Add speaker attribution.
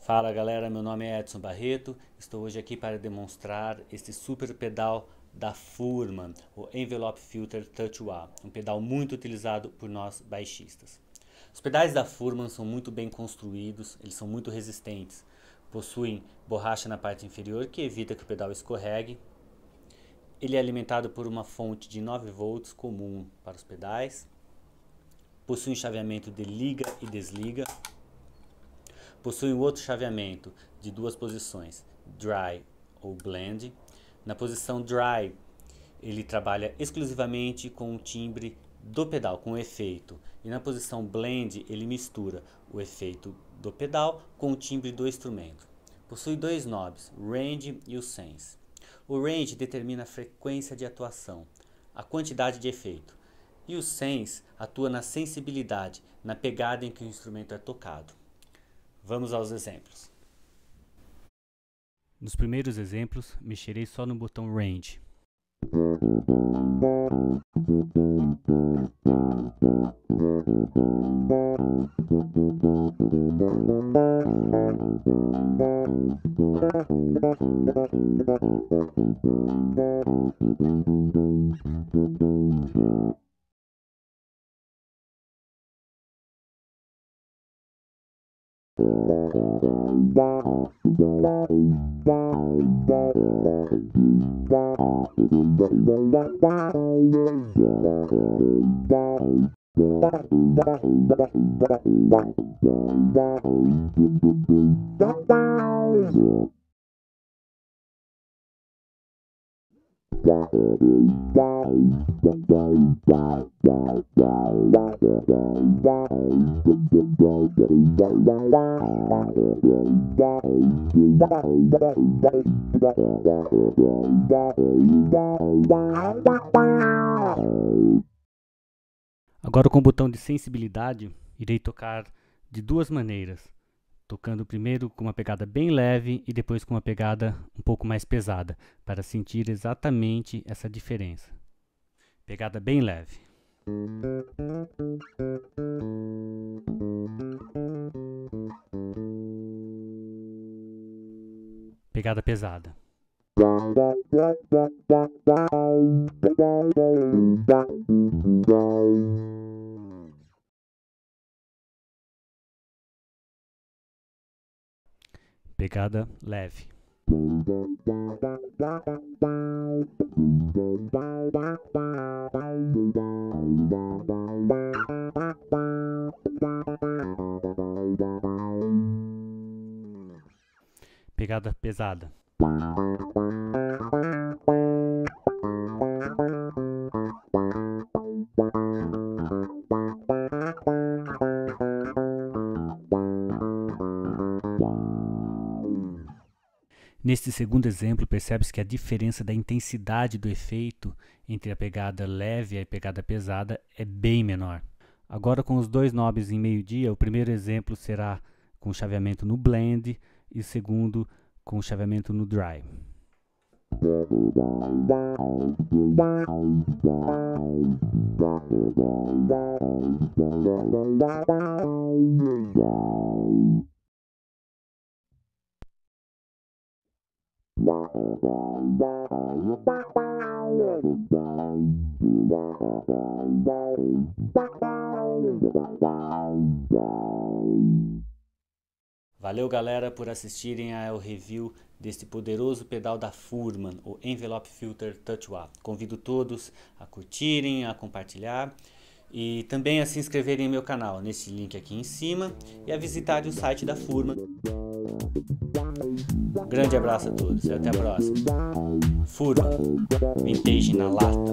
Speaker 1: Fala galera, meu nome é Edson Barreto, estou hoje aqui para demonstrar este super pedal da Furman, o Envelope Filter Touch Wah, um pedal muito utilizado por nós baixistas. Os pedais da Furman são muito bem construídos, eles são muito resistentes, possuem borracha na parte inferior que evita que o pedal escorregue. Ele é alimentado por uma fonte de 9 volts comum para os pedais. Possui um chaveamento de liga e desliga. Possui um outro chaveamento de duas posições, dry ou blend. Na posição dry, ele trabalha exclusivamente com o timbre do pedal, com o efeito. E na posição blend, ele mistura o efeito do pedal com o timbre do instrumento. Possui dois knobs, range e o sense. O range determina a frequência de atuação, a quantidade de efeito. E o sense atua na sensibilidade, na pegada em que o instrumento é tocado. Vamos aos exemplos. Nos primeiros exemplos, mexerei só no botão range. Wow. Yeah. Agora com o botão de sensibilidade, irei tocar de duas maneiras tocando primeiro com uma pegada bem leve e depois com uma pegada um pouco mais pesada, para sentir exatamente essa diferença. Pegada bem leve. Pegada pesada. Pegada leve. Pegada pesada. Neste segundo exemplo, percebe-se que a diferença da intensidade do efeito entre a pegada leve e a pegada pesada é bem menor. Agora, com os dois knobs em meio-dia, o primeiro exemplo será com chaveamento no blend e o segundo com chaveamento no dry. Valeu galera por assistirem ao review deste poderoso pedal da Furman, o Envelope Filter Touch Wah. Convido todos a curtirem, a compartilhar e também a se inscreverem em meu canal, nesse link aqui em cima, e a visitar o site da Furman. Um grande abraço a todos e até a próxima. Furman, vintage na lata.